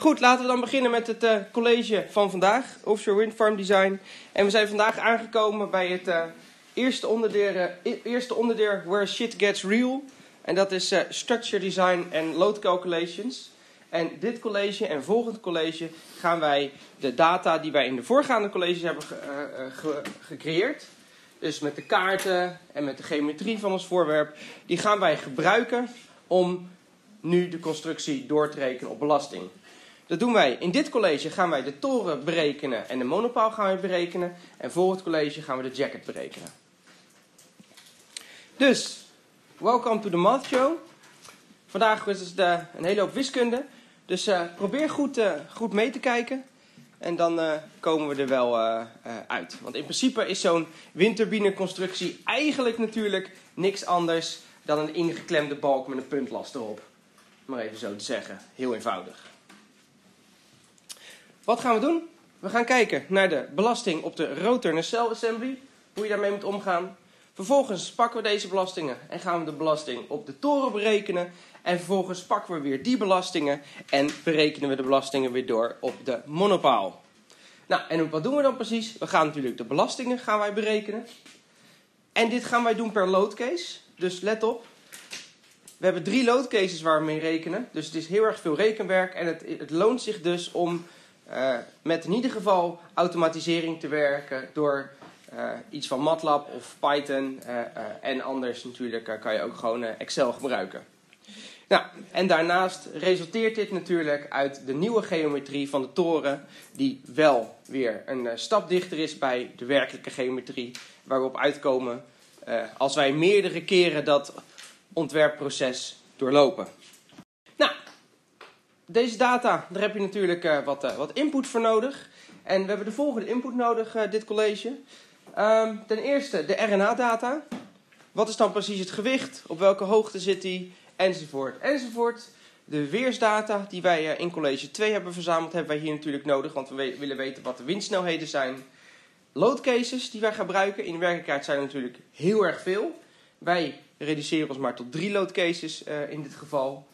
Goed, laten we dan beginnen met het uh, college van vandaag, Offshore Wind Farm Design. En we zijn vandaag aangekomen bij het uh, eerste, onderdeel, uh, eerste onderdeel Where Shit Gets Real. En dat is Structure Design en Load Calculations. En dit college en volgend college gaan wij de data die wij in de voorgaande colleges hebben ge ge gecreëerd, dus met de kaarten en met de geometrie van ons voorwerp, die gaan wij gebruiken om nu de constructie door te rekenen op belasting. Dat doen wij. In dit college gaan wij de toren berekenen en de monopaal gaan we berekenen. En voor het college gaan we de jacket berekenen. Dus, welcome to the Math Show. Vandaag is het uh, een hele hoop wiskunde. Dus uh, probeer goed, uh, goed mee te kijken. En dan komen we er wel uit. Want in principe is zo'n windturbineconstructie eigenlijk natuurlijk niks anders dan een ingeklemde balk met een puntlast erop. Maar even zo te zeggen. Heel eenvoudig. Wat gaan we doen? We gaan kijken naar de belasting op de rotor nacelle assembly. Hoe je daarmee moet omgaan. Vervolgens pakken we deze belastingen en gaan we de belasting op de toren berekenen. En vervolgens pakken we weer die belastingen en berekenen we de belastingen weer door op de monopaal. Nou, en wat doen we dan precies? We gaan natuurlijk de belastingen gaan wij berekenen. En dit gaan wij doen per loadcase. Dus let op. We hebben drie loadcases waar we mee rekenen. Dus het is heel erg veel rekenwerk. En het, het loont zich dus om uh, met in ieder geval automatisering te werken door uh, iets van MATLAB of Python. Uh, en anders natuurlijk kan je ook gewoon Excel gebruiken. Nou, en daarnaast resulteert dit natuurlijk uit de nieuwe geometrie van de toren, die wel weer een stap dichter is bij de werkelijke geometrie, waar we op uitkomen als wij meerdere keren dat ontwerpproces doorlopen deze data, daar heb je natuurlijk uh, wat, uh, wat input voor nodig. En we hebben de volgende input nodig, uh, dit college. Um, ten eerste de RNA-data. Wat is dan precies het gewicht? Op welke hoogte zit die? Enzovoort, enzovoort. De weersdata die wij in college 2 hebben verzameld, hebben wij hier natuurlijk nodig. Want we we willen weten wat de windsnelheden zijn. Loadcases die wij gebruiken. In de werkelijkheid zijn er natuurlijk heel erg veel. Wij reduceren ons maar tot drie loadcases in dit geval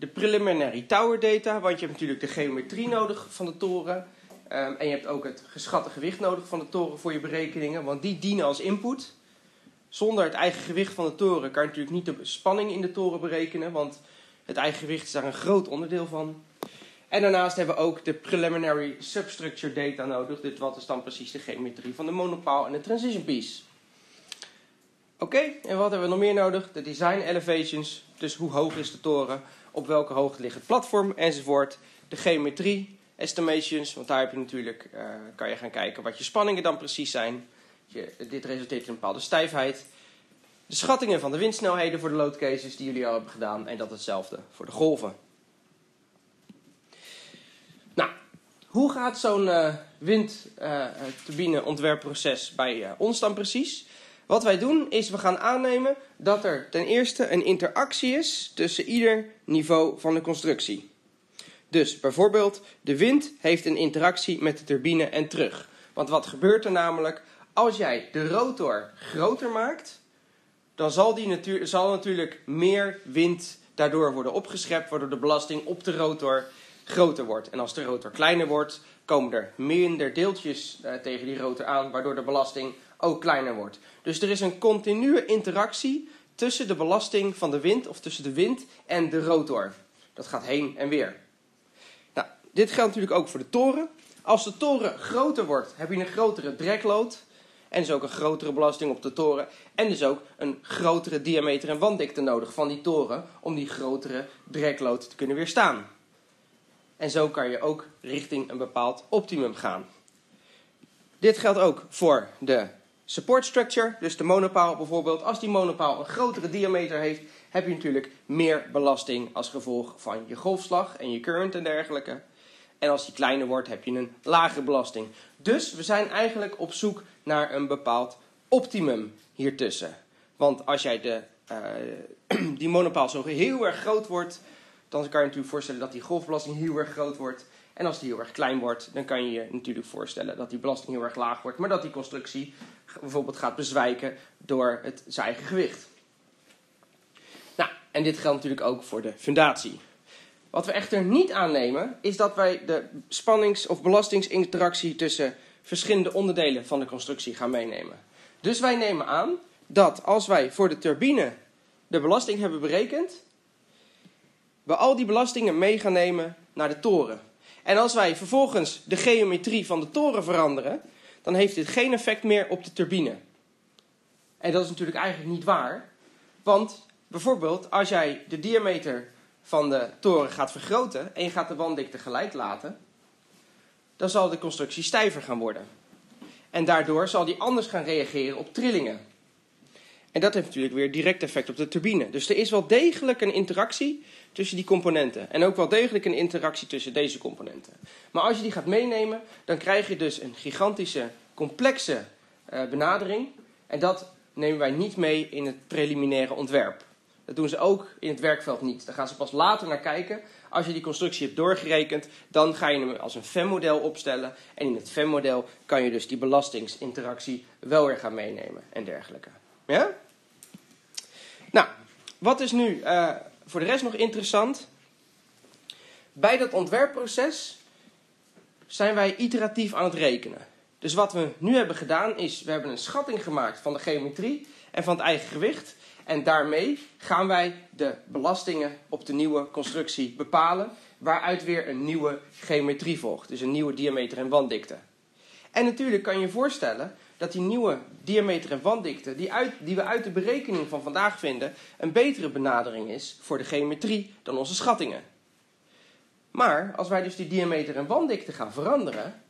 de preliminary tower data, want je hebt natuurlijk de geometrie nodig van de toren. Um, en je hebt ook het geschatte gewicht nodig van de toren voor je berekeningen, want die dienen als input. Zonder het eigen gewicht van de toren kan je natuurlijk niet de spanning in de toren berekenen, want het eigen gewicht is daar een groot onderdeel van. En daarnaast hebben we ook de preliminary substructure data nodig. Dit wat is dan precies de geometrie van de monopaal en de transition piece. Oké, en wat hebben we nog meer nodig? De design elevations, dus hoe hoog is de toren, op welke hoogte ligt het platform enzovoort. De geometrie, estimations, want daar heb je natuurlijk, uh, kan je gaan kijken wat je spanningen dan precies zijn. Je, dit resulteert in een bepaalde stijfheid. De schattingen van de windsnelheden voor de loadcases die jullie al hebben gedaan en dat hetzelfde voor de golven. Nou, hoe gaat zo'n uh, windturbine ontwerpproces bij uh, ons dan precies? Wat wij doen is we gaan aannemen dat er ten eerste een interactie is tussen ieder niveau van de constructie. Dus bijvoorbeeld de wind heeft een interactie met de turbine en terug. Want wat gebeurt er namelijk? Als jij de rotor groter maakt, dan zal, die natu zal natuurlijk meer wind daardoor worden opgeschept, waardoor de belasting op de rotor groter wordt. En als de rotor kleiner wordt, komen er minder deeltjes uh, tegen die rotor aan, waardoor de belasting ook kleiner wordt. Dus er is een continue interactie tussen de belasting van de wind, of tussen de wind en de rotor. Dat gaat heen en weer. Nou, dit geldt natuurlijk ook voor de toren. Als de toren groter wordt, heb je een grotere dragload. En dus ook een grotere belasting op de toren. En dus ook een grotere diameter en wanddikte nodig van die toren om die grotere dragload te kunnen weerstaan. En zo kan je ook richting een bepaald optimum gaan. Dit geldt ook voor de support structure, dus de monopaal bijvoorbeeld. Als die monopaal een grotere diameter heeft, heb je natuurlijk meer belasting als gevolg van je golfslag en je current en dergelijke. En als die kleiner wordt, heb je een lagere belasting. Dus we zijn eigenlijk op zoek naar een bepaald optimum hiertussen. Want als jij de, uh, die monopaal zo heel erg groot wordt, dan kan je natuurlijk voorstellen dat die golfbelasting heel erg groot wordt. En als die heel erg klein wordt, dan kan je je natuurlijk voorstellen dat die belasting heel erg laag wordt, maar dat die constructie bijvoorbeeld gaat bezwijken door het, zijn eigen gewicht. Nou, en dit geldt natuurlijk ook voor de fundatie. Wat we echter niet aannemen, is dat wij de spannings- of belastingsinteractie tussen verschillende onderdelen van de constructie gaan meenemen. Dus wij nemen aan dat als wij voor de turbine de belasting hebben berekend, we al die belastingen mee gaan nemen naar de toren. En als wij vervolgens de geometrie van de toren veranderen, dan heeft dit geen effect meer op de turbine. En dat is natuurlijk eigenlijk niet waar. Want bijvoorbeeld, als jij de diameter van de toren gaat vergroten en je gaat de wanddikte gelijk laten, dan zal de constructie stijver gaan worden. En daardoor zal die anders gaan reageren op trillingen. En dat heeft natuurlijk weer direct effect op de turbine. Dus er is wel degelijk een interactie tussen die componenten. En ook wel degelijk een interactie tussen deze componenten. Maar als je die gaat meenemen, dan krijg je dus een gigantische, complexe uh, benadering. En dat nemen wij niet mee in het preliminaire ontwerp. Dat doen ze ook in het werkveld niet. Daar gaan ze pas later naar kijken. Als je die constructie hebt doorgerekend, dan ga je hem als een FEM-model opstellen. En in het FEM-model kan je dus die belastingsinteractie wel weer gaan meenemen en dergelijke. Ja? Nou, wat is nu uh, voor de rest nog interessant? Bij dat ontwerpproces zijn wij iteratief aan het rekenen. Dus wat we nu hebben gedaan is, we hebben een schatting gemaakt van de geometrie en van het eigen gewicht. En daarmee gaan wij de belastingen op de nieuwe constructie bepalen, waaruit weer een nieuwe geometrie volgt. Dus een nieuwe diameter en wanddikte. En natuurlijk kan je je voorstellen dat die nieuwe diameter en wanddikte, die, uit, die we uit de berekening van vandaag vinden, een betere benadering is voor de geometrie dan onze schattingen. Maar als wij dus die diameter en wanddikte gaan veranderen,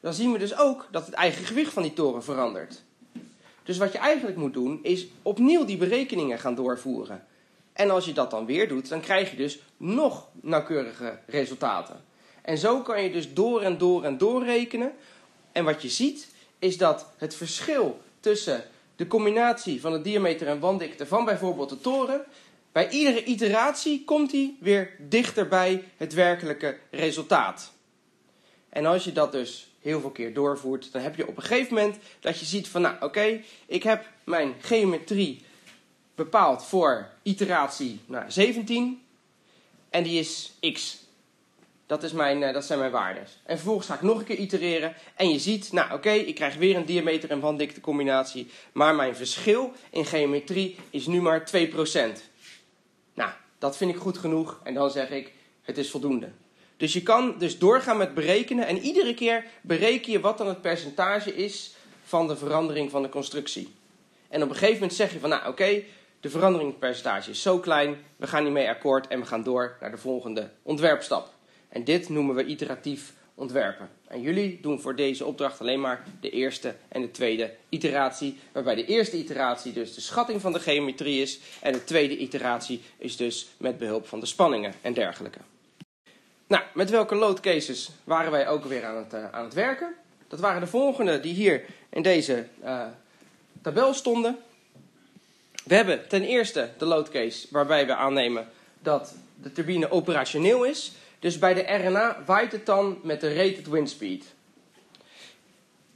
dan zien we dus ook dat het eigen gewicht van die toren verandert. Dus wat je eigenlijk moet doen, is opnieuw die berekeningen gaan doorvoeren. En als je dat dan weer doet, dan krijg je dus nog nauwkeurige resultaten. En zo kan je dus door en door en door rekenen. En wat je ziet, is dat het verschil tussen de combinatie van de diameter en wanddikte van bijvoorbeeld de toren, bij iedere iteratie komt die weer dichter bij het werkelijke resultaat. En als je dat dus heel veel keer doorvoert, dan heb je op een gegeven moment dat je ziet van, nou oké, ik heb mijn geometrie bepaald voor iteratie nou, 17 en die is x. Dat, is mijn, uh, dat zijn mijn waarden. En vervolgens ga ik nog een keer itereren en je ziet, nou oké, ik krijg weer een diameter en wanddikte combinatie, maar mijn verschil in geometrie is nu maar 2%. Nou, dat vind ik goed genoeg en dan zeg ik, het is voldoende. Dus je kan dus doorgaan met berekenen en iedere keer bereken je wat dan het percentage is van de verandering van de constructie. En op een gegeven moment zeg je van nou oké, de veranderingpercentage is zo klein, we gaan niet mee akkoord en we gaan door naar de volgende ontwerpstap. En dit noemen we iteratief ontwerpen. En jullie doen voor deze opdracht alleen maar de eerste en de tweede iteratie. Waarbij de eerste iteratie dus de schatting van de geometrie is. En de tweede iteratie is dus met behulp van de spanningen en dergelijke. Nou, met welke load cases waren wij ook weer aan het, uh, aan het werken? Dat waren de volgende die hier in deze uh, tabel stonden. We hebben ten eerste de load case waarbij we aannemen dat de turbine operationeel is. Dus bij de RNA waait het dan met de rated wind speed.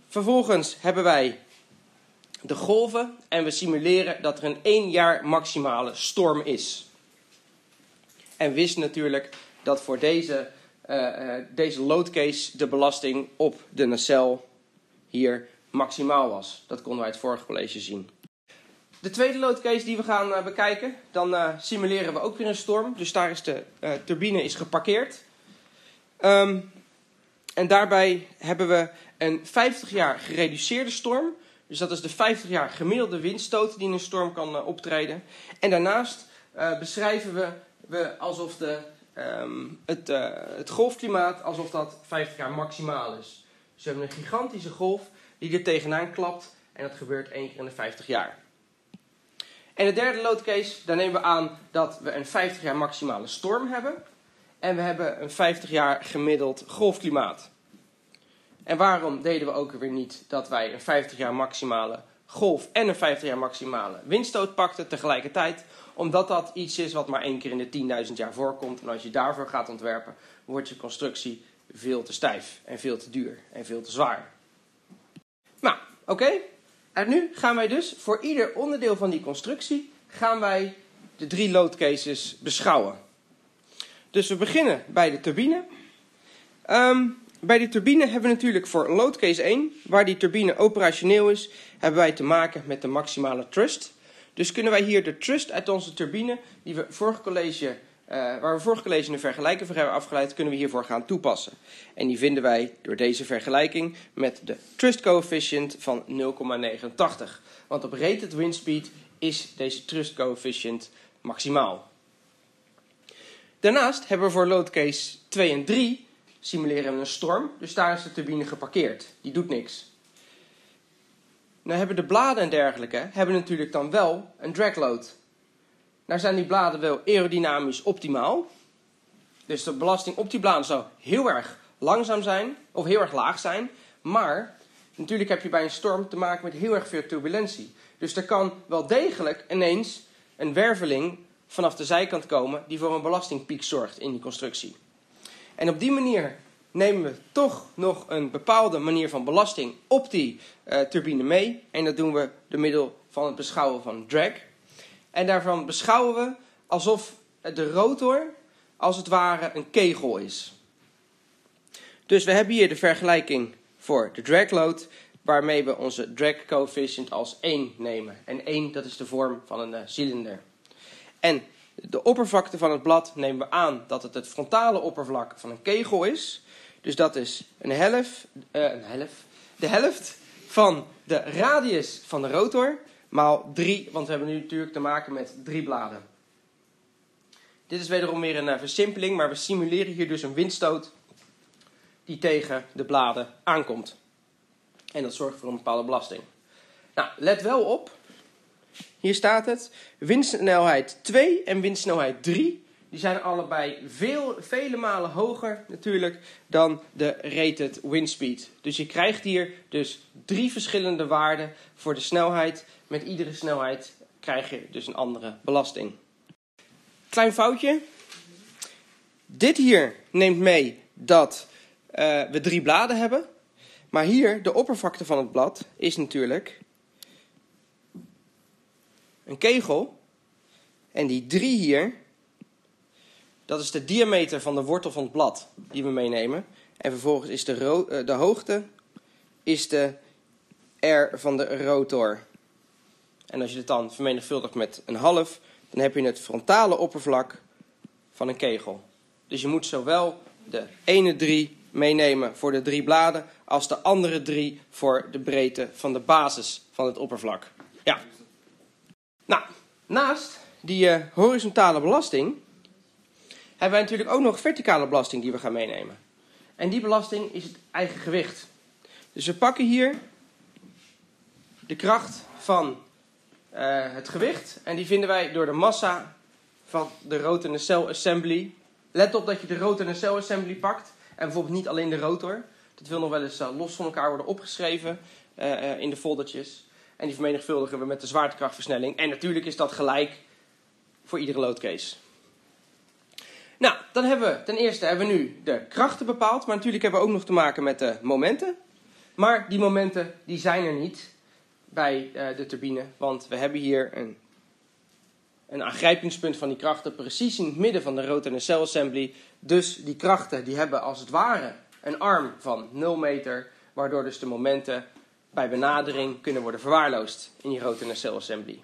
Vervolgens hebben wij de golven en we simuleren dat er een 1 jaar maximale storm is. En wist natuurlijk dat voor deze, uh, uh, deze loadcase de belasting op de nacel hier maximaal was. Dat konden wij het vorige college zien. De tweede loadcase die we gaan uh, bekijken, dan simuleren we ook weer een storm. Dus daar is de turbine is geparkeerd. Um, en daarbij hebben we een 50 jaar gereduceerde storm. Dus dat is de 50 jaar gemiddelde windstoot die in een storm kan optreden. En daarnaast beschrijven we, we alsof de um, het, het golfklimaat alsof dat 50 jaar maximaal is. Dus we hebben een gigantische golf die er tegenaan klapt en dat gebeurt één keer in de 50 jaar. En de derde loadcase, daar nemen we aan dat we een 50 jaar maximale storm hebben. En we hebben een 50 jaar gemiddeld golfklimaat. En waarom deden we ook weer niet dat wij een 50 jaar maximale golf en een 50 jaar maximale windstoot pakten tegelijkertijd? Omdat dat iets is wat maar één keer in de 10.000 jaar voorkomt. En als je daarvoor gaat ontwerpen, wordt je constructie veel te stijf en veel te duur en veel te zwaar. Nou, oké. En nu gaan wij dus voor ieder onderdeel van die constructie gaan wij de drie load cases beschouwen. Dus we beginnen bij de turbine. Ehm, bij de turbine hebben we natuurlijk voor load case 1, waar die turbine operationeel is, hebben wij te maken met de maximale thrust. Dus kunnen wij hier de thrust uit onze turbine, die we vorige college, waar we vorige college een vergelijking voor hebben afgeleid, kunnen we hiervoor gaan toepassen. En die vinden wij door deze vergelijking met de thrust coefficient van 0,89. Want op rated wind speed is deze thrust coefficient maximaal. Daarnaast hebben we voor load case 2 en 3 simuleren we een storm, dus daar is de turbine geparkeerd. Die doet niks. Nou hebben de bladen en dergelijke hebben natuurlijk dan wel een dragload. Nou zijn die bladen wel aerodynamisch optimaal. Dus de belasting op die bladen zou heel erg langzaam zijn, of heel erg laag zijn. Maar natuurlijk heb je bij een storm te maken met heel erg veel turbulentie. Dus er kan wel degelijk ineens een werveling vanaf de zijkant komen die voor een belastingpiek zorgt in die constructie. En op die manier nemen we toch nog een bepaalde manier van belasting op die uh, turbine mee. En dat doen we door middel van het beschouwen van drag. En daarvan beschouwen we alsof de rotor als het ware een kegel is. Dus we hebben hier de vergelijking voor de drag load, waarmee we onze drag coefficient als 1 nemen. En 1 dat is de vorm van een uh, cilinder. En de oppervlakte van het blad nemen we aan dat het het frontale oppervlak van een kegel is. Dus dat is een uh, een helft, de helft van de radius van de rotor maal 3, want we hebben nu natuurlijk te maken met drie bladen. Dit is wederom weer een uh, versimpeling, maar we simuleren hier dus een windstoot die tegen de bladen aankomt. En dat zorgt voor een bepaalde belasting. Nou, let wel op. Hier staat het. Windsnelheid 2 en windsnelheid 3 die zijn allebei veel, vele malen hoger natuurlijk dan de rated wind speed. Dus je krijgt hier dus drie verschillende waarden voor de snelheid. Met iedere snelheid krijg je dus een andere belasting. Klein foutje. Dit hier neemt mee dat uh, we drie bladen hebben. Maar hier, de oppervlakte van het blad, is natuurlijk een kegel. En die drie hier, dat is de diameter van de wortel van het blad die we meenemen. En vervolgens is de, uh, de hoogte is de R van de rotor. En als je het dan vermenigvuldigt met een half, dan heb je het frontale oppervlak van een kegel. Dus je moet zowel de ene drie meenemen voor de drie bladen, als de andere drie voor de breedte van de basis van het oppervlak. Ja. Nou, naast die uh, horizontale belasting hebben wij natuurlijk ook nog verticale belasting die we gaan meenemen. En die belasting is het eigen gewicht. Dus we pakken hier de kracht van uh, het gewicht. En die vinden wij door de massa van de rotor nacelle assembly. Let op dat je de rotor nacelle assembly pakt. En bijvoorbeeld niet alleen de rotor. Dat wil nog wel eens uh, los van elkaar worden opgeschreven uh, in de foldertjes. En die vermenigvuldigen we met de zwaartekrachtversnelling. En natuurlijk is dat gelijk voor iedere loadcase. Nou, dan hebben we ten eerste hebben we nu de krachten bepaald. Maar natuurlijk hebben we ook nog te maken met de momenten. Maar die momenten die zijn er niet bij uh, de turbine. Want we hebben hier een, een aangrijpingspunt van die krachten precies in het midden van de rotor cell assembly. Dus die krachten die hebben als het ware een arm van 0 meter. Waardoor dus de momenten bij benadering kunnen worden verwaarloosd in die rotor cell assembly.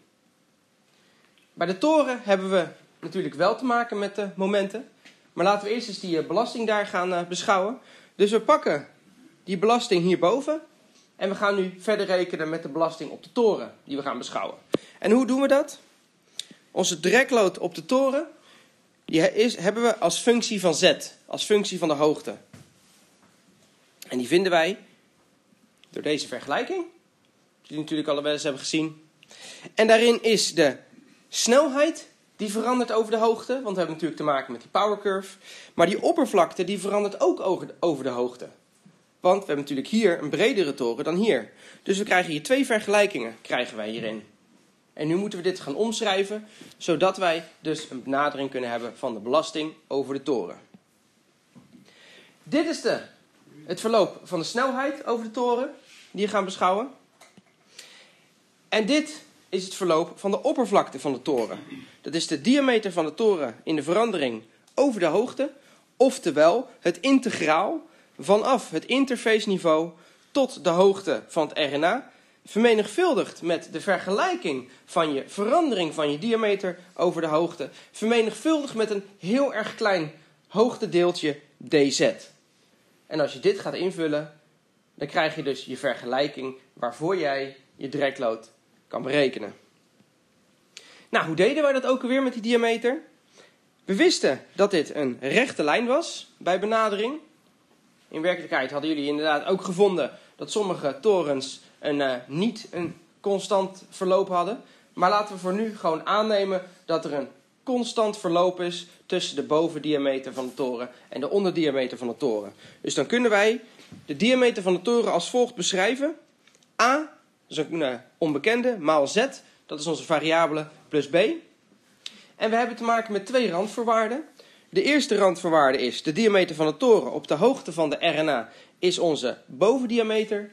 Bij de toren hebben we natuurlijk wel te maken met de momenten. Maar laten we eerst eens die eh, belasting daar gaan uh, beschouwen. Dus we pakken die belasting hierboven. En we gaan nu verder rekenen met de belasting op de toren die we gaan beschouwen. En hoe doen we dat? Onze dragload op de toren die is, hebben we als functie van z, als functie van de hoogte. En die vinden wij door deze vergelijking, die natuurlijk al wel eens hebben gezien. En daarin is de snelheid die verandert over de hoogte, want we hebben natuurlijk te maken met die power curve. Maar die oppervlakte die verandert ook over de, hoogte. Want we hebben natuurlijk hier een bredere toren dan hier. Dus we krijgen hier twee vergelijkingen krijgen wij hierin. En nu moeten we dit gaan omschrijven, zodat wij dus een benadering kunnen hebben van de belasting over de toren. Dit is de, het verloop van de snelheid over de toren die we gaan beschouwen. En dit is het verloop van de oppervlakte van de toren. Dat is de diameter van de toren in de verandering over de hoogte, oftewel het integraal vanaf het interfaceniveau tot de hoogte van het RNA, vermenigvuldigd met de vergelijking van je verandering van je diameter over de hoogte, vermenigvuldigd met een heel erg klein hoogtedeeltje dz. En als je dit gaat invullen, dan krijg je dus je vergelijking waarvoor jij je direktlood kan berekenen. Nou, hoe deden wij dat ook alweer met die diameter? We wisten dat dit een rechte lijn was bij benadering. In werkelijkheid hadden jullie inderdaad ook gevonden dat sommige torens een, uh, niet een constant verloop hadden. Maar laten we voor nu gewoon aannemen dat er een constant verloop is tussen de bovendiameter van de toren en de onderdiameter van de toren. Dus dan kunnen wij de diameter van de toren als volgt beschrijven. A, is een uh, onbekende, maal z, dat is onze variabele, plus b. En we hebben te maken met twee randvoorwaarden. De eerste randvoorwaarde is de diameter van de toren op de hoogte van de RNA is onze bovendiameter.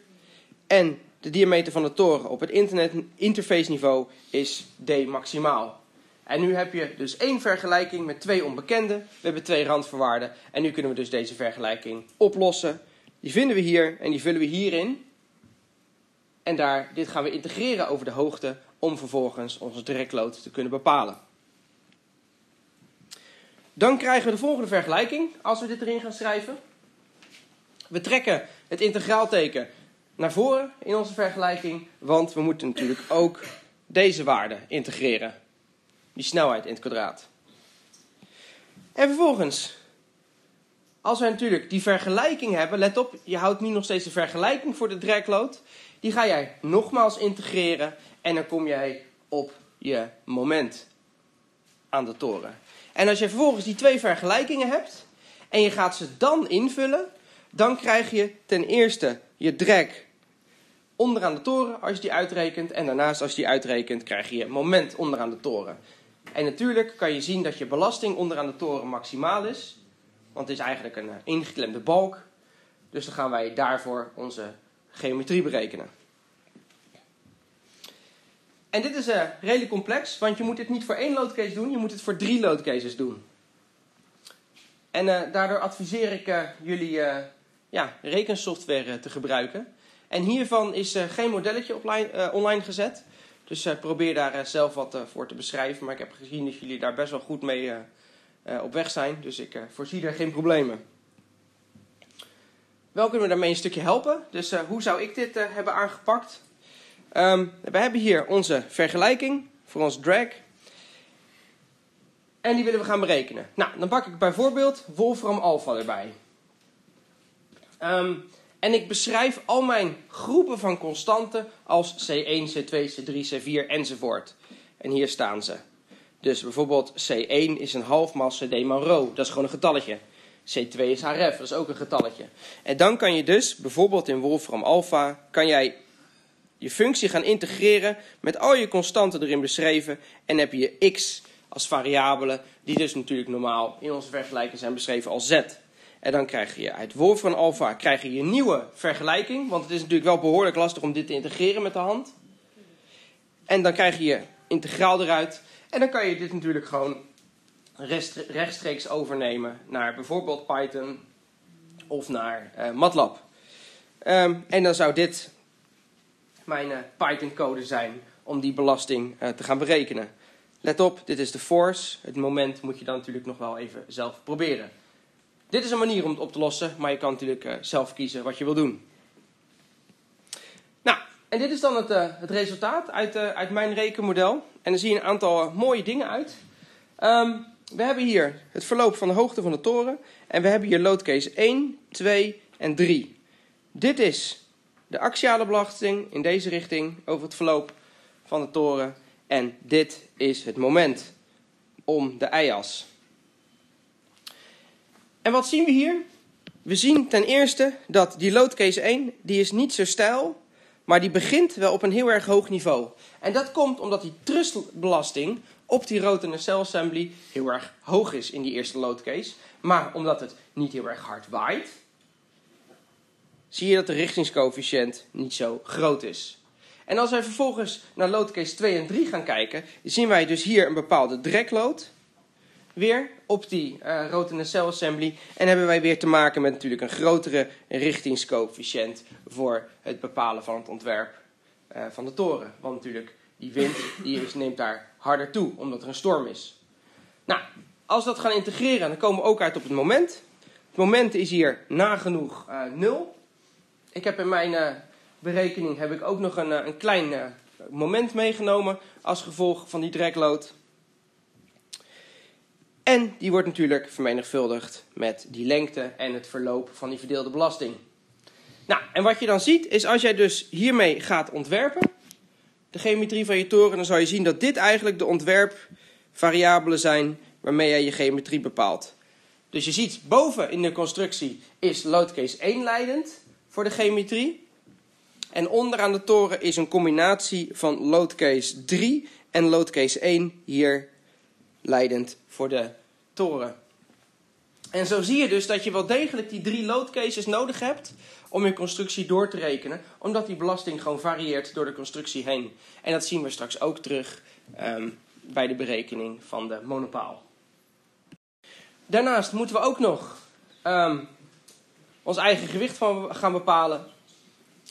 En de diameter van de toren op het internet interface niveau is d maximaal. En nu heb je dus één vergelijking met twee onbekenden. We hebben twee randvoorwaarden. En nu kunnen we dus deze vergelijking oplossen. Die vinden we hier en die vullen we hierin. En daar, dit gaan we integreren over de hoogte om vervolgens onze direktlood te kunnen bepalen. Dan krijgen we de volgende vergelijking als we dit erin gaan schrijven. We trekken het integraalteken naar voren in onze vergelijking, want we moeten natuurlijk ook deze waarde integreren. Die snelheid in het kwadraat. En vervolgens, als wij natuurlijk die vergelijking hebben, let op, je houdt nu nog steeds de vergelijking voor de dragload. Die ga jij nogmaals integreren en dan kom jij op je moment aan de toren. En als je vervolgens die twee vergelijkingen hebt en je gaat ze dan invullen, dan krijg je ten eerste je drag onderaan de toren als je die uitrekent. En daarnaast als je die uitrekent krijg je moment onderaan de toren. En natuurlijk kan je zien dat je belasting onderaan de toren maximaal is. Want het is eigenlijk een eh, ingeklemde balk. Dus dan gaan wij daarvoor onze geometrie berekenen. En dit is uh, redelijk complex, want je moet dit niet voor één loadcase doen, je moet het voor drie loadcases doen. En uh, daardoor adviseer ik uh, jullie ja, rekensoftware te gebruiken. En hiervan is geen modelletje online, online gezet. Dus probeer daar zelf wat voor te beschrijven. Maar ik heb gezien dat jullie daar best wel goed mee op weg zijn. Dus ik voorzie daar geen problemen. Wel kunnen we daarmee een stukje helpen. Dus hoe zou ik dit hebben aangepakt? Um, we hebben hier onze vergelijking voor ons drag. En die willen we gaan berekenen. Nou, dan pak ik bijvoorbeeld Wolfram alpha erbij. Um, en ik beschrijf al mijn groepen van constanten als C1, C2, C3, C4 enzovoort. En hier staan ze. Dus bijvoorbeeld C1 is een half maal CD. Dat is gewoon een getalletje. C2 is HRF, dat is ook een getalletje. En dan kan je dus, bijvoorbeeld in Wolfram alpha, kan jij je functie gaan integreren met al je constanten erin beschreven. En heb je x als variabele, die dus natuurlijk normaal in onze vergelijking zijn beschreven als z. En dan krijg je uit van alfa krijg je je nieuwe vergelijking. Want het is natuurlijk wel behoorlijk lastig om dit te integreren met de hand. En dan krijg je je integraal eruit. En dan kan je dit natuurlijk gewoon rechtstreeks overnemen naar bijvoorbeeld Python of naar uh, MATLAB. Um, en dan zou dit mijn uh, Python-code zijn om die belasting uh, te gaan berekenen. Let op, dit is de force. Het moment moet je dan natuurlijk nog wel even zelf proberen. Dit is een manier om het op te lossen, maar je kan natuurlijk zelf kiezen wat je wil doen. Nou, en dit is dan het, het resultaat uit, uit mijn rekenmodel. En dan zie je een aantal mooie dingen uit. Um, we hebben hier het verloop van de hoogte van de toren. En we hebben hier loadcase 1, 2 en 3. Dit is de axiale belasting in deze richting over het verloop van de toren. En dit is het moment om de y-as. En wat zien we hier? We zien ten eerste dat die loadcase 1, die is niet zo stijl, maar die begint wel op een heel erg hoog niveau. En dat komt omdat die trustbelasting op die rotende cell assembly heel erg hoog is in die eerste loadcase. Maar omdat het niet heel erg hard waait, zie je dat de richtingscoëfficiënt niet zo groot is. En als wij vervolgens naar loadcase 2 en 3 gaan kijken, zien wij dus hier een bepaalde dragload. weer op die uh, rote nacelle assembly. En hebben wij weer te maken met natuurlijk een grotere richtingscoëfficiënt voor het bepalen van het ontwerp uh, van de toren. Want natuurlijk, die wind die is, neemt daar harder toe, omdat er een storm is. Nou, als we dat gaan integreren, dan komen we ook uit op het moment. Het moment is hier nagenoeg uh, 0. Ik heb in mijn berekening heb ik ook nog een, een klein moment meegenomen als gevolg van die dragload. En die wordt natuurlijk vermenigvuldigd met die lengte en het verloop van die verdeelde belasting. Nou, en wat je dan ziet is als jij dus hiermee gaat ontwerpen, de geometrie van je toren, dan zal je zien dat dit eigenlijk de ontwerpvariabelen zijn waarmee jij je geometrie bepaalt. Dus je ziet boven in de constructie is loadcase 1 leidend voor de geometrie. En onderaan de toren is een combinatie van loadcase 3 en loadcase 1 hier leidend voor de toren. En zo zie je dus dat je wel degelijk die drie loadcases nodig hebt om je constructie door te rekenen, omdat die belasting gewoon varieert door de constructie heen. En dat zien we straks ook terug um, bij de berekening van de monopaal. Daarnaast moeten we ook nog um, ons eigen gewicht van gaan bepalen.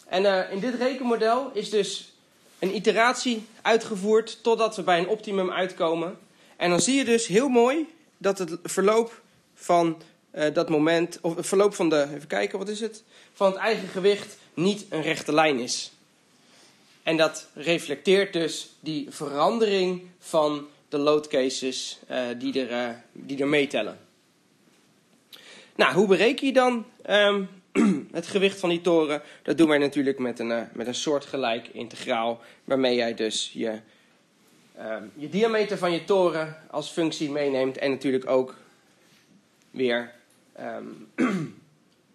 En uh, in dit rekenmodel is dus een iteratie uitgevoerd totdat we bij een optimum uitkomen. En dan zie je dus heel mooi dat het verloop van uh, dat moment, of het verloop van de, even kijken, wat is het? Van het eigen gewicht niet een rechte lijn is. En dat reflecteert dus die verandering van de loadcases uh, die, er, uh, die er meetellen. Nou, hoe bereken je dan um, het gewicht van die toren? Dat doen wij natuurlijk met een, met een soortgelijk integraal, waarmee jij dus je um, je diameter van je toren als functie meeneemt en natuurlijk ook weer um,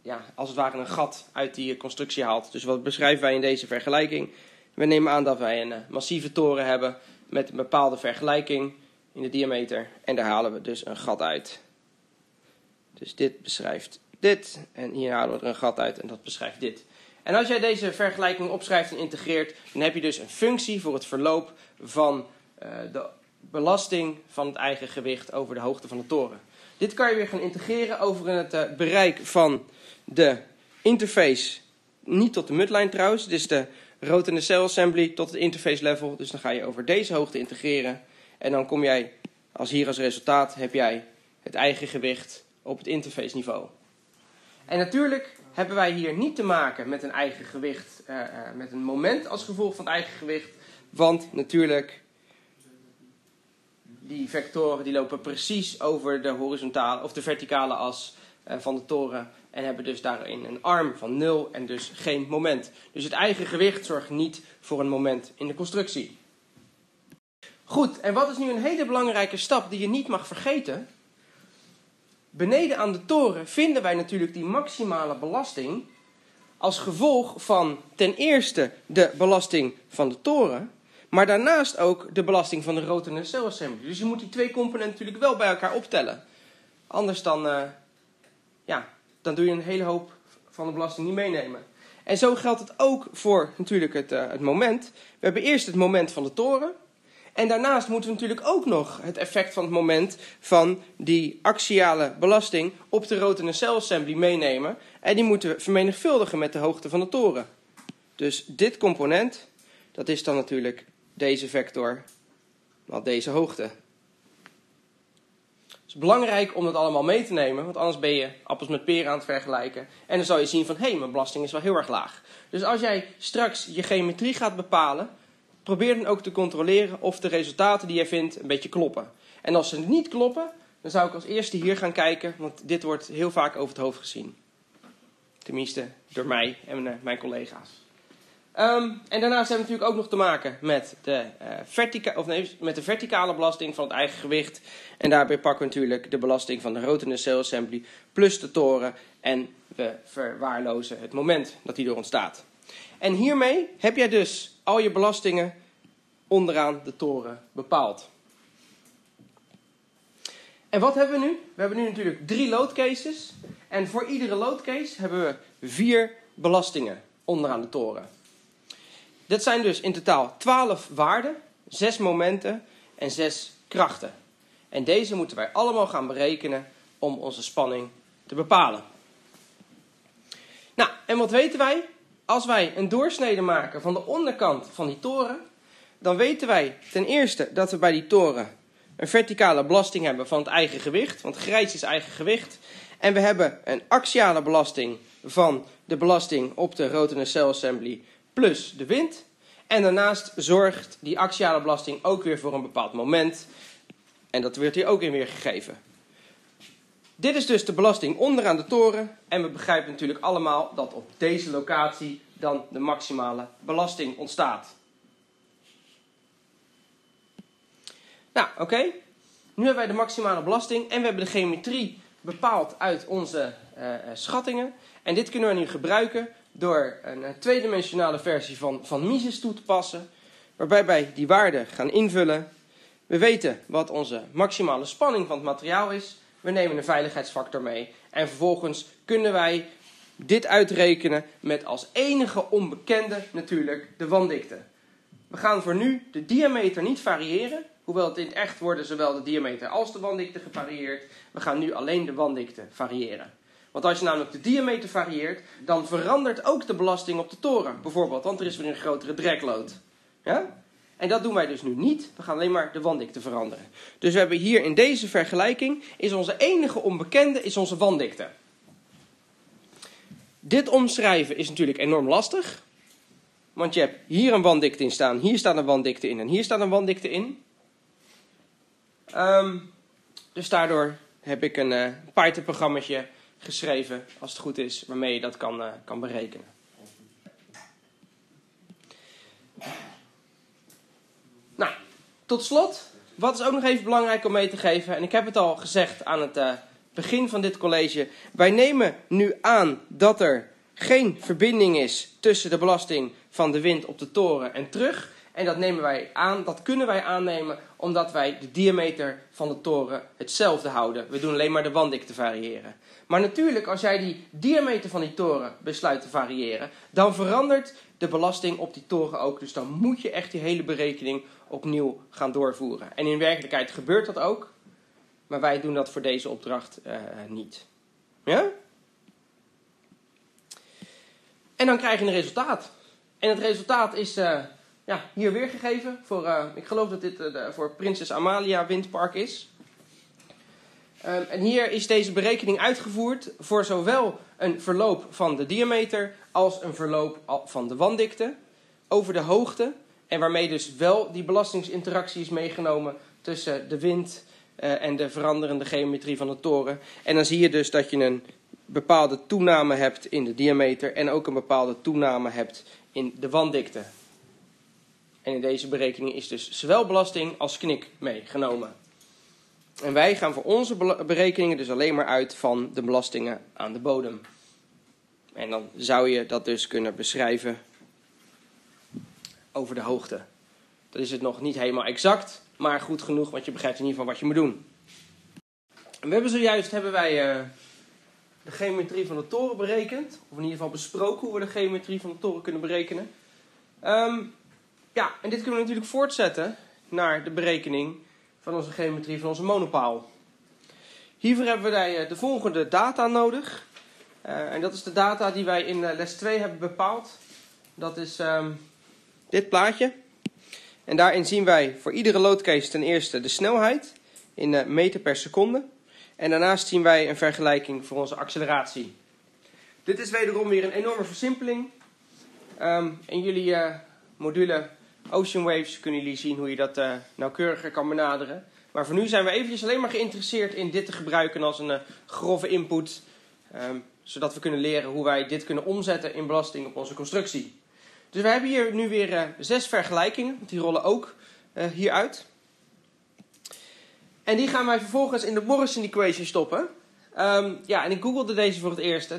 ja, als het ware een gat uit die constructie haalt. Dus wat beschrijven wij in deze vergelijking? We nemen aan dat wij een uh, massieve toren hebben met een bepaalde vergelijking in de diameter en daar halen we dus een gat uit. Dus dit beschrijft dit en hier halen we er een gat uit en dat beschrijft dit. En als jij deze vergelijking opschrijft en integreert, dan heb je dus een functie voor het verloop van uh, de belasting van het eigen gewicht over de hoogte van de toren. Dit kan je weer gaan integreren over het uh, bereik van de interface, niet tot de mudline trouwens, dus de root in cell assembly tot het interface level. Dus dan ga je over deze hoogte integreren en dan kom jij, als hier als resultaat, heb jij het eigen gewicht op het interface niveau. En natuurlijk hebben wij hier niet te maken met een eigen gewicht, uh, uh, met een moment als gevolg van het eigen gewicht. Want natuurlijk die vectoren die lopen precies over de horizontale of de verticale as uh, van de toren en hebben dus daarin een arm van 0 en dus geen moment. Dus het eigen gewicht zorgt niet voor een moment in de constructie. Goed, en wat is nu een hele belangrijke stap die je niet mag vergeten? Beneden aan de toren vinden wij natuurlijk die maximale belasting als gevolg van ten eerste de belasting van de toren, maar daarnaast ook de belasting van de rotor en cell-assembly. Dus je moet die twee componenten natuurlijk wel bij elkaar optellen. Anders dan, uh, ja, dan doe je een hele hoop van de belasting niet meenemen. En zo geldt het ook voor natuurlijk het, uh, het moment. We hebben eerst het moment van de toren. En daarnaast moeten we natuurlijk ook nog het effect van het moment van die axiale belasting op de rotor en cell-assembly meenemen. En die moeten we vermenigvuldigen met de hoogte van de toren. Dus dit component, dat is dan natuurlijk deze vector naar deze hoogte. Het is belangrijk om dat allemaal mee te nemen, want anders ben je appels met peren aan het vergelijken. En dan zal je zien van, hé, hey, mijn belasting is wel heel erg laag. Dus als jij straks je geometrie gaat bepalen, probeer dan ook te controleren of de resultaten die jij vindt een beetje kloppen. En als ze niet kloppen, dan zou ik als eerste hier gaan kijken, want dit wordt heel vaak over het hoofd gezien. Tenminste, door mij en mijn collega's. Um, en daarnaast hebben we natuurlijk ook nog te maken met de, uh, vertica of nee, met de verticale belasting van het eigen gewicht. En daarbij pakken we natuurlijk de belasting van de rotende cell assembly plus de toren. En we verwaarlozen het moment dat die er ontstaat. En hiermee heb jij dus al je belastingen onderaan de toren bepaald. En wat hebben we nu? We hebben nu natuurlijk drie loadcases. En voor iedere loadcase hebben we vier belastingen onderaan de toren. Dat zijn dus in totaal 12 waarden, 6 momenten en 6 krachten. En deze moeten wij allemaal gaan berekenen om onze spanning te bepalen. Nou, en wat weten wij? Als wij een doorsnede maken van de onderkant van die toren, dan weten wij ten eerste dat we bij die toren een verticale belasting hebben van het eigen gewicht, want grijs is eigen gewicht. En we hebben een axiale belasting van de belasting op de rotende cell assembly plus de wind. En daarnaast zorgt die axiale belasting ook weer voor een bepaald moment. En dat wordt hier ook in weergegeven. Dit is dus de belasting onderaan de toren. En we begrijpen natuurlijk allemaal dat op deze locatie dan de maximale belasting ontstaat. Nou, oké. Nu hebben wij de maximale belasting en we hebben de geometrie bepaald uit onze uh, schattingen. En dit kunnen we nu gebruiken door een, een tweedimensionale versie van, van Mises toe te passen. Waarbij wij die waarden gaan invullen. We weten wat onze maximale spanning van het materiaal is. We nemen een veiligheidsfactor mee. En vervolgens kunnen wij dit uitrekenen met als enige onbekende natuurlijk de wanddikte. We gaan voor nu de diameter niet variëren. Hoewel het in het echt worden zowel de diameter als de wanddikte gevarieerd. We gaan nu alleen de wanddikte variëren. Want als je namelijk de diameter varieert, dan verandert ook de belasting op de toren. Bijvoorbeeld, want er is weer een grotere dragload. Ja? En dat doen wij dus nu niet. We gaan alleen maar de wanddikte veranderen. Dus we hebben hier in deze vergelijking, is onze enige onbekende is onze wanddikte. Dit omschrijven is natuurlijk enorm lastig. Want je hebt hier een wanddikte in staan, hier staat een wanddikte in en hier staat een wanddikte in. Um, dus daardoor heb ik een uh, Python-programma geschreven, als het goed is, waarmee je dat kan, uh, kan berekenen. Nou, tot slot, wat is ook nog even belangrijk om mee te geven, en ik heb het al gezegd aan het uh, begin van dit college. Wij nemen nu aan dat er geen verbinding is tussen de belasting van de wind op de toren en terug. En dat nemen wij aan, dat kunnen wij aannemen omdat wij de diameter van de toren hetzelfde houden. We doen alleen maar de wanddikte variëren. Maar natuurlijk, als jij die diameter van die toren besluit te variëren, dan verandert de belasting op die toren ook. Dus dan moet je echt die hele berekening opnieuw gaan doorvoeren. En in werkelijkheid gebeurt dat ook, maar wij doen dat voor deze opdracht uh, niet. Ja? En dan krijg je een resultaat. En het resultaat is uh, ja, hier weergegeven. Voor, uh, ik geloof dat dit uh, voor Prinses Amalia Windpark is. Um, en hier is deze berekening uitgevoerd voor zowel een verloop van de diameter als een verloop van de wanddikte over de hoogte. En waarmee dus wel die belastingsinteractie is meegenomen tussen de wind uh, en de veranderende geometrie van de toren. En dan zie je dus dat je een bepaalde toename hebt in de diameter en ook een bepaalde toename hebt in de wanddikte. En in deze berekening is dus zowel belasting als knik meegenomen. En wij gaan voor onze berekeningen dus alleen maar uit van de belastingen aan de bodem. En dan zou je dat dus kunnen beschrijven over de hoogte. Dat is het nog niet helemaal exact, maar goed genoeg, want je begrijpt in ieder geval wat je moet doen. En we hebben zojuist hebben wij uh, de geometrie van de toren berekend. Of in ieder geval besproken hoe we de geometrie van de toren kunnen berekenen. Um, ja, en dit kunnen we natuurlijk voortzetten naar de berekening van onze geometrie van onze monopaal. Hiervoor hebben wij eh, de volgende data nodig. Uh, en dat is de data die wij in les 2 hebben bepaald. Dat is um, dit plaatje. En daarin zien wij voor iedere loadcase ten eerste de snelheid in meter per seconde. En daarnaast zien wij een vergelijking voor onze acceleratie. Dit is wederom weer een enorme versimpeling. Um, in jullie module Ocean Waves kunnen jullie zien hoe je dat uh, nauwkeuriger kan benaderen. Maar voor nu zijn we eventjes alleen maar geïnteresseerd in dit te gebruiken als een uh, grove input. Um, zodat we kunnen leren hoe wij dit kunnen omzetten in belasting op onze constructie. Dus we hebben hier nu weer uh, zes vergelijkingen. Die rollen ook hier uit. En die gaan wij vervolgens in de Morrison equation stoppen. Um, ja, en ik googelde deze voor het eerst.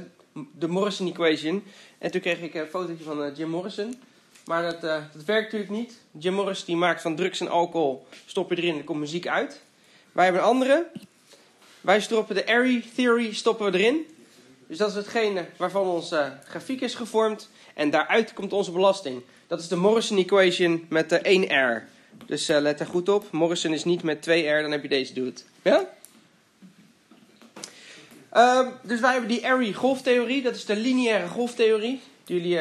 De Morrison equation. En toen kreeg ik een fotootje van Jim Morrison. Maar dat, uh, dat werkt natuurlijk niet. Jim Morris die maakt van drugs en alcohol, stop je erin er komt muziek uit. Wij hebben een andere. Wij stoppen de Airy Theory stoppen we erin. Dus dat is hetgene waarvan onze grafiek is gevormd. En daaruit komt onze belasting. Dat is de Morrison equation met de 1R. Dus Dus uh, let er goed op. Morrison is niet met twee R, dan heb je deze dude. Ja? Uh, dus wij hebben die Airy golftheorie. Dat is de lineaire golftheorie. Jullie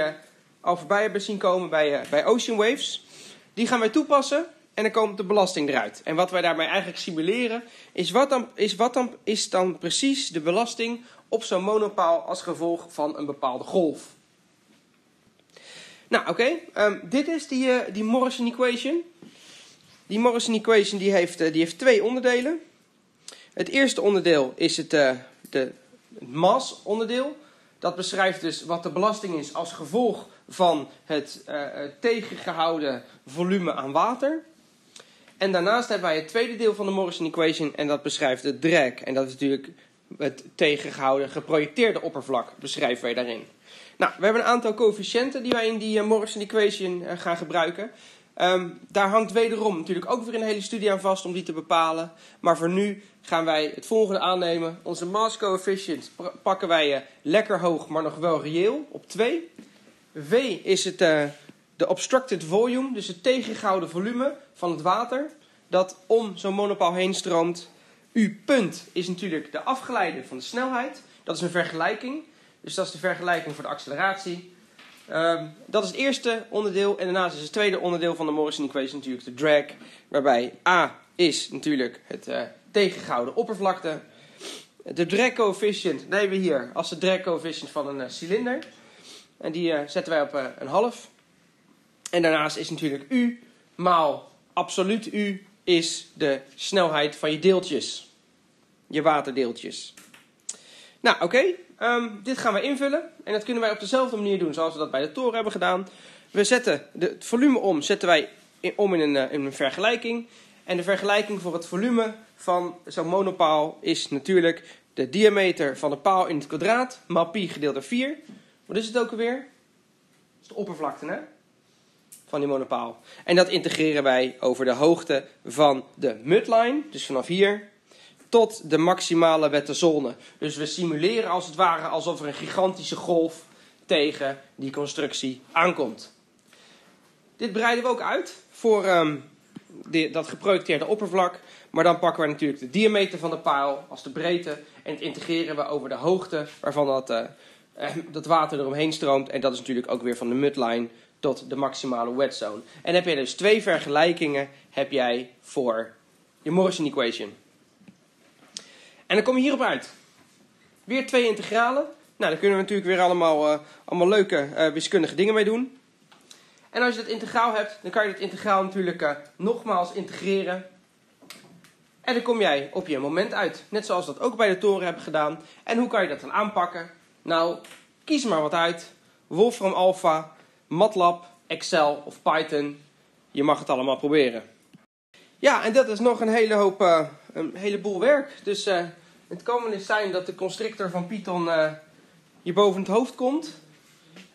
al voorbij hebben zien komen bij, bij Ocean Waves. Die gaan wij toepassen. En dan komt de belasting eruit. En wat wij daarmee eigenlijk simuleren, is wat dan, is wat dan, is dan precies de belasting op zo'n monopaal als gevolg van een bepaalde golf. Nou, oké. Um, dit is die, uh, die Morrison equation. Die Morrison equation die heeft, uh, die heeft twee onderdelen. Het eerste onderdeel is het, uh, de, het onderdeel. Dat beschrijft dus wat de belasting is als gevolg van het tegengehouden volume aan water. En daarnaast hebben wij het tweede deel van de Morrison equation en dat beschrijft de drag. En dat is natuurlijk het tegengehouden geprojecteerde oppervlak beschrijven wij daarin. Nou, we hebben een aantal coëfficiënten die wij in die uh, Morrison equation gaan gebruiken. Um, daar hangt wederom natuurlijk ook weer een hele studie aan vast om die te bepalen. Maar voor nu gaan wij het volgende aannemen. Onze mass coefficient pakken wij uh, lekker hoog, maar nog wel reëel op 2. V is het, de obstructed volume, dus het tegengehouden volume van het water dat om zo'n monopaal heen stroomt. U punt is natuurlijk de afgeleide van de snelheid. Dat is een vergelijking. Dus dat is de vergelijking voor de acceleratie. Um, dat is het eerste onderdeel. En daarnaast is het tweede onderdeel van de Morrison equation natuurlijk de drag. Waarbij A is natuurlijk het uh, tegengehouden oppervlakte. De drag coefficient nemen we hier als de drag coefficient van een uh, cilinder. En die uh, zetten wij op een half. En daarnaast is natuurlijk U maal absoluut U is de snelheid van je deeltjes. Je waterdeeltjes. Nou, oké. Ehm, dit gaan we invullen. En dat kunnen wij op dezelfde manier doen zoals we dat bij de toren hebben gedaan. We zetten de, het volume om, zetten wij in, om in een, uh, in een vergelijking. En de vergelijking voor het volume van zo'n monopaal is natuurlijk de diameter van de paal in het kwadraat, maal pi gedeeld door 4. Wat is het ook alweer? Dat is de oppervlakte, hè? van die monopaal. En dat integreren wij over de hoogte van de mudline, dus vanaf hier, tot de maximale wette zone. Dus we simuleren als het ware alsof er een gigantische golf tegen die constructie aankomt. Dit breiden we ook uit voor um, dat geprojecteerde oppervlak. Maar dan pakken we natuurlijk de diameter van de paal als de breedte. En het integreren we over de hoogte waarvan dat, uh, dat water eromheen stroomt. En dat is natuurlijk ook weer van de mudline tot de maximale wet zone. En heb je dus twee vergelijkingen heb jij voor je Morrison equation. En dan kom je hierop uit. Weer twee integralen. Nou, daar kunnen we natuurlijk weer allemaal, uh, allemaal leuke uh, wiskundige dingen mee doen. En als je dat integraal hebt, dan kan je dat integraal natuurlijk uh, nogmaals integreren. En dan kom jij op je moment uit. Net zoals we dat ook bij de toren hebben gedaan. En hoe kan je dat dan aanpakken? Nou, kies maar wat uit. Wolfram Alpha MATLAB, Excel of Python. Je mag het allemaal proberen. Ja, en dat is nog een hele hoop, een heleboel werk. Dus het kan eens zijn dat de constrictor van Python uh, je boven het hoofd komt.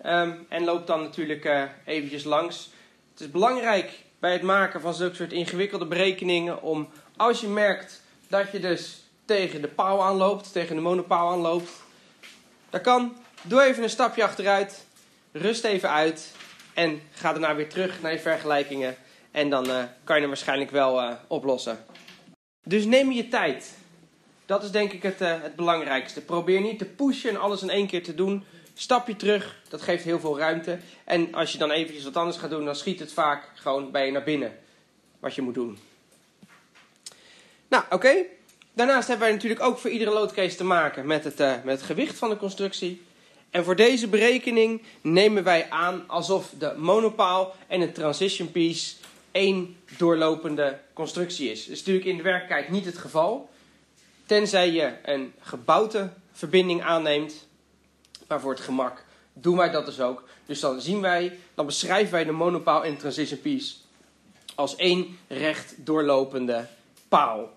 Um, en loopt dan natuurlijk uh, eventjes langs. Het is belangrijk bij het maken van zulke soort ingewikkelde berekeningen om als je merkt dat je dus tegen de paal aanloopt, tegen de monopaal aanloopt, dat kan. Doe even een stapje achteruit Rust even uit en ga daarna weer terug naar je vergelijkingen. En dan uh, kan je hem waarschijnlijk wel oplossen. Dus neem je tijd. Dat is denk ik het, uh, het belangrijkste. Probeer niet te pushen en alles in één keer te doen. Stap je terug, dat geeft heel veel ruimte. En als je dan eventjes wat anders gaat doen, dan schiet het vaak gewoon bij je naar binnen. Wat je moet doen. Nou, oké. Daarnaast hebben wij natuurlijk ook voor iedere loadcase te maken met het, met het gewicht van de constructie. En voor deze berekening nemen wij aan alsof de monopaal en een transition piece één doorlopende constructie is. Dat is natuurlijk in de werkelijkheid niet het geval. Tenzij je een geboute verbinding aanneemt. Maar voor het gemak doen wij dat dus ook. Dus dan zien wij, dan beschrijven wij de monopaal en transition piece als één recht doorlopende paal.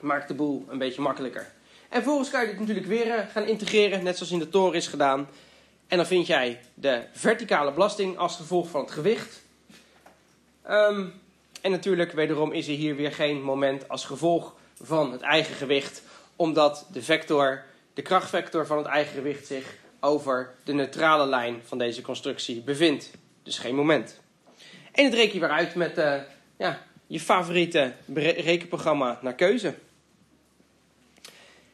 Maakt de boel een beetje makkelijker. En vervolgens kan je dit natuurlijk weer eh, gaan integreren, net zoals in de toren is gedaan. En dan vind jij de verticale belasting als gevolg van het gewicht. Um, en natuurlijk, wederom is er hier weer geen moment als gevolg van het eigen gewicht, omdat de vector, de krachtvector van het eigen gewicht zich over de neutrale lijn van deze constructie bevindt. Dus geen moment. En het reken je weer uit met, uh, ja, je favoriete rekenprogramma naar keuze.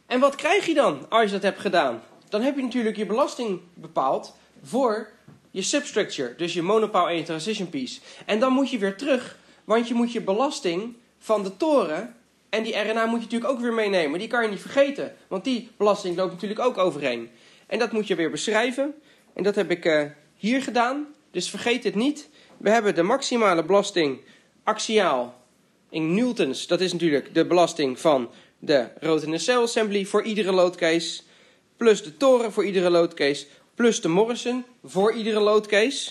En wat krijg je dan als je dat hebt gedaan? Dan heb je natuurlijk je belasting bepaald voor je substructure, dus je monopile en transition piece. En dan moet je weer terug, want je moet je belasting van de toren en die RNA moet je natuurlijk ook weer meenemen. Die kan je niet vergeten, want die belasting loopt natuurlijk ook overheen. En dat moet je weer beschrijven. En dat heb ik uh, hier gedaan. Dus vergeet het niet. We hebben de maximale belasting axiaal in newtons. Dat is natuurlijk de belasting van de rotary cell assembly voor iedere loadcase. Plus de toren voor iedere loadcase. Plus de Morrison voor iedere loadcase.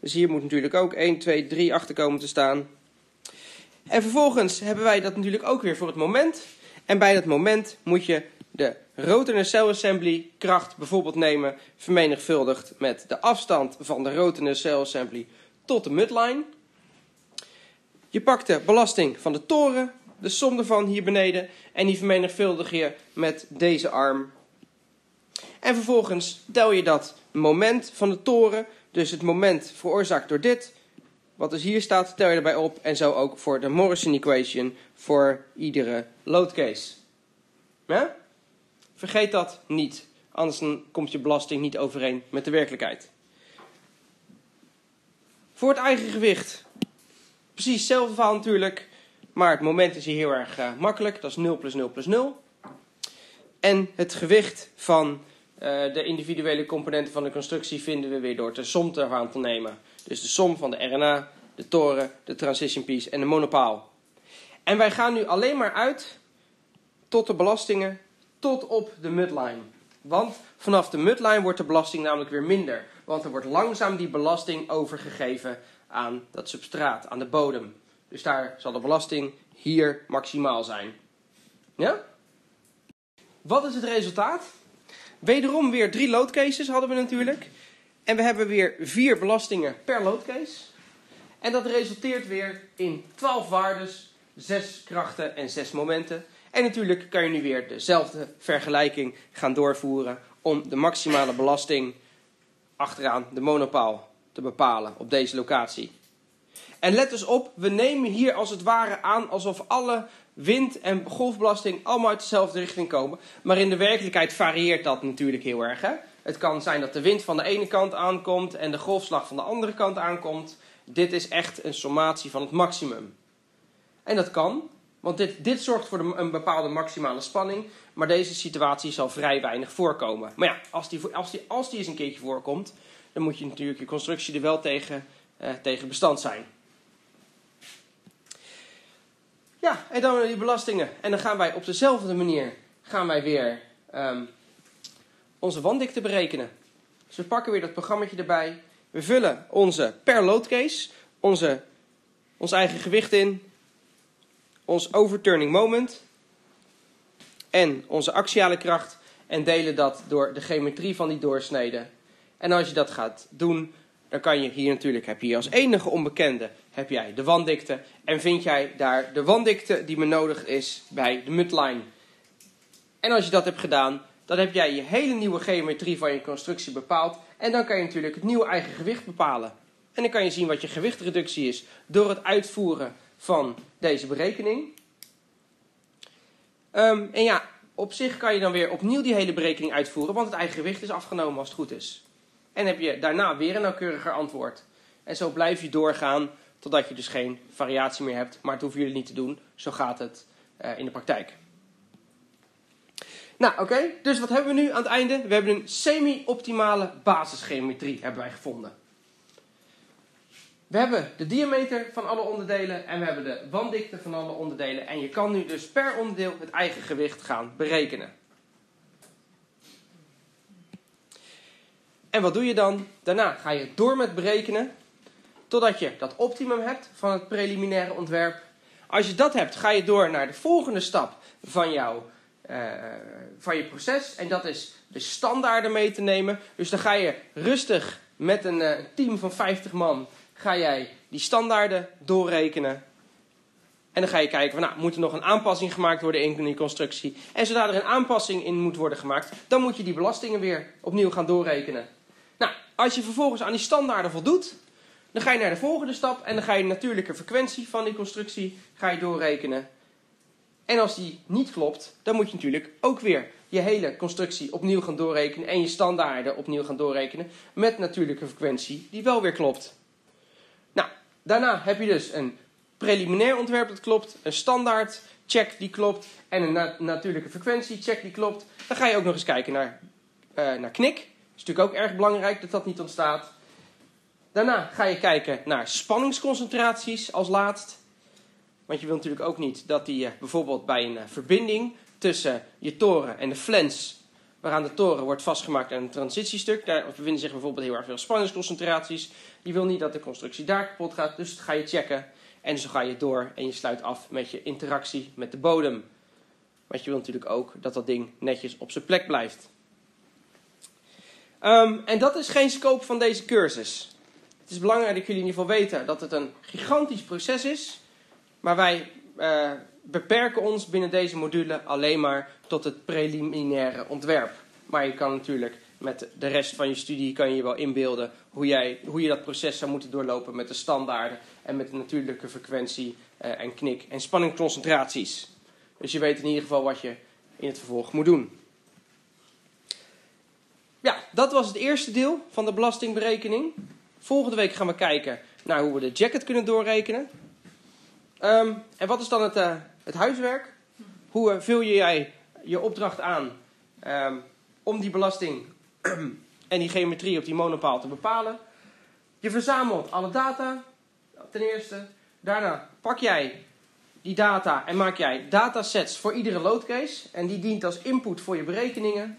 Dus hier moet natuurlijk ook 1, 2, 3 achter komen te staan. En vervolgens hebben wij dat natuurlijk ook weer voor het moment. En bij dat moment moet je de rotary cell assembly kracht bijvoorbeeld nemen, vermenigvuldigd met de afstand van de rotary cell assembly tot de midline. Je pakt de belasting van de toren, de som ervan hier beneden, en die vermenigvuldig je met deze arm. En vervolgens tel je dat moment van de toren, dus het moment veroorzaakt door dit, wat dus hier staat, tel je erbij op. En zo ook voor de Morrison equation voor iedere loadcase. Ja? Vergeet dat niet, anders komt je belasting niet overeen met de werkelijkheid. Voor het eigen gewicht. Precies hetzelfde verhaal natuurlijk. Maar het moment is hier heel erg uh, makkelijk. Dat is 0 plus 0 plus 0. En het gewicht van uh, de individuele componenten van de constructie vinden we weer door de som ervan te nemen. Dus de som van de RNA, de toren, de transition piece en de monopaal. En wij gaan nu alleen maar uit tot de belastingen tot op de midline. Want vanaf de midline wordt de belasting namelijk weer minder. Want er wordt langzaam die belasting overgegeven aan dat substraat, aan de bodem. Dus daar zal de belasting hier maximaal zijn. Ja? Wat is het resultaat? Wederom weer drie loadcases hadden we natuurlijk. En we hebben weer vier belastingen per loadcase. En dat resulteert weer in 12 waardes, 6 krachten en 6 momenten. En natuurlijk kan je nu weer dezelfde vergelijking gaan doorvoeren om de maximale belasting achteraan de monopaal te bepalen op deze locatie. En let dus op, we nemen hier als het ware aan alsof alle wind- en golfbelasting allemaal uit dezelfde richting komen. Maar in de werkelijkheid varieert dat natuurlijk heel erg. Hè? Het kan zijn dat de wind van de ene kant aankomt en de golfslag van de andere kant aankomt. Dit is echt een sommatie van het maximum. En dat kan, want dit, dit zorgt voor een bepaalde maximale spanning. Maar deze situatie zal vrij weinig voorkomen. Maar ja, als die, als die, als die eens een keertje voorkomt, dan moet je natuurlijk je constructie er wel tegen, eh, tegen bestand zijn. Ja, en dan die belastingen. En dan gaan wij op dezelfde manier gaan wij weer um, onze wanddikte berekenen. Dus we pakken weer dat programma erbij. We vullen onze per loadcase, onze, ons eigen gewicht in, ons overturning moment en onze axiale kracht en delen dat door de geometrie van die doorsnede. En als je dat gaat doen, dan kan je hier natuurlijk, heb je als enige onbekende, heb jij de wanddikte. En vind jij daar de wanddikte die nodig is bij de midline. En als je dat hebt gedaan, dan heb jij je hele nieuwe geometrie van je constructie bepaald. En dan kan je natuurlijk het nieuwe eigen gewicht bepalen. En dan kan je zien wat je gewichtreductie is door het uitvoeren van deze berekening. Um, en ja, op zich kan je dan weer opnieuw die hele berekening uitvoeren, want het eigen gewicht is afgenomen als het goed is. En heb je daarna weer een nauwkeuriger antwoord. En zo blijf je doorgaan totdat je dus geen variatie meer hebt. Maar dat hoeven jullie niet te doen. Zo gaat het uh, in de praktijk. Nou, oké. Dus wat hebben we nu aan het einde? We hebben een semi-optimale basisgeometrie hebben wij gevonden. We hebben de diameter van alle onderdelen en we hebben de wanddikte van alle onderdelen. En je kan nu dus per onderdeel het eigen gewicht gaan berekenen. En wat doe je dan? Daarna ga je door met berekenen totdat je dat optimum hebt van het preliminaire ontwerp. Als je dat hebt, ga je door naar de volgende stap van, jou, uh, van je proces. En dat is de standaarden mee te nemen. Dus dan ga je rustig met een uh, team van 50 man ga jij die standaarden doorrekenen. En dan ga je kijken, van, nou, moet er nog een aanpassing gemaakt worden in die constructie? En zodra er een aanpassing in moet worden gemaakt, dan moet je die belastingen weer opnieuw gaan doorrekenen. Nou, als je vervolgens aan die standaarden voldoet, Dan ga je naar de volgende stap en dan ga je de natuurlijke frequentie van die constructie ga je doorrekenen. En als die niet klopt, dan moet je natuurlijk ook weer je hele constructie opnieuw gaan doorrekenen en je standaarden opnieuw gaan doorrekenen met natuurlijke frequentie die wel weer klopt. Nou, daarna heb je dus een preliminair ontwerp dat klopt, een standaard check die klopt en een natuurlijke frequentie check die klopt. Dan ga je ook nog eens kijken naar, uh, naar knik. Dat is natuurlijk ook erg belangrijk dat dat niet ontstaat. Daarna ga je kijken naar spanningsconcentraties als laatst. Want je wilt natuurlijk ook niet dat die uh, bijvoorbeeld bij een uh, verbinding tussen je toren en de flens, waaraan de toren wordt vastgemaakt aan een transitiestuk, daar bevinden zich bijvoorbeeld heel erg veel spanningsconcentraties. Je wil niet dat de constructie daar kapot gaat, dus dat ga je checken. En zo ga je door en je sluit af met je interactie met de bodem. Want je wil natuurlijk ook dat dat ding netjes op zijn plek blijft. Um, en dat is geen scope van deze cursus. Het is belangrijk dat jullie in ieder geval weten dat het een gigantisch proces is. Maar wij uh, beperken ons binnen deze module alleen maar tot het preliminaire ontwerp. Maar je kan natuurlijk met de rest van je studie kan je, wel inbeelden hoe, jij, hoe je dat proces zou moeten doorlopen met de standaarden en met de natuurlijke frequentie uh, en knik- en spanningconcentraties. Dus je weet in ieder geval wat je in het vervolg moet doen. Ja, dat was het eerste deel van de belastingberekening. Volgende week gaan we kijken naar hoe we de jacket kunnen doorrekenen. Um, en wat is dan het, uh, het huiswerk? Hoe uh, vul je jij je opdracht aan um, om die belasting en die geometrie op die monopaal te bepalen? Je verzamelt alle data, ten eerste. Daarna pak jij die data en maak jij datasets voor iedere loadcase. En die dient als input voor je berekeningen.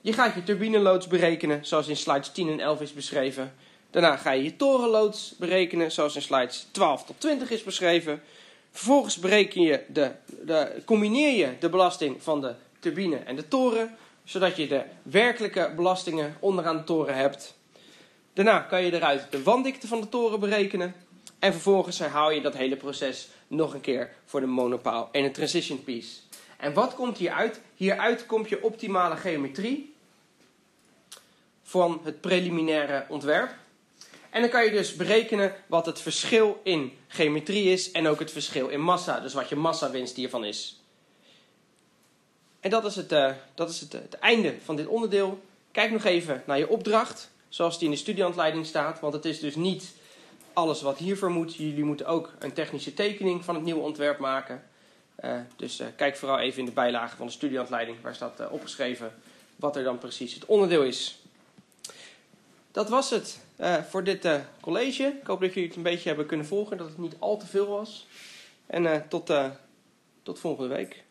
Je gaat je turbineloads berekenen, zoals in slides 10 en 11 is beschreven. Daarna ga je je torenloods berekenen, zoals in slides 12 tot 20 is beschreven. Vervolgens bereken je de, de, combineer je de belasting van de turbine en de toren, zodat je de werkelijke belastingen onderaan de toren hebt. Daarna kan je eruit de wanddikte van de toren berekenen. En vervolgens herhaal je dat hele proces nog een keer voor de monopaal en de transition piece. En wat komt hieruit? Hieruit komt je optimale geometrie van het preliminaire ontwerp. En dan kan je dus berekenen wat het verschil in geometrie is en ook het verschil in massa. Dus wat je massawinst hiervan is. En dat is, het, uh, dat is het, het einde van dit onderdeel. Kijk nog even naar je opdracht, zoals die in de studiehandleiding staat. Want het is dus niet alles wat hiervoor moet. Jullie moeten ook een technische tekening van het nieuwe ontwerp maken. Uh, dus kijk vooral even in de bijlage van de studiehandleiding. Waar staat opgeschreven wat er dan precies het onderdeel is. Dat was het voor dit college. Ik hoop dat jullie het een beetje hebben kunnen volgen. Dat het niet al te veel was. En tot, tot volgende week.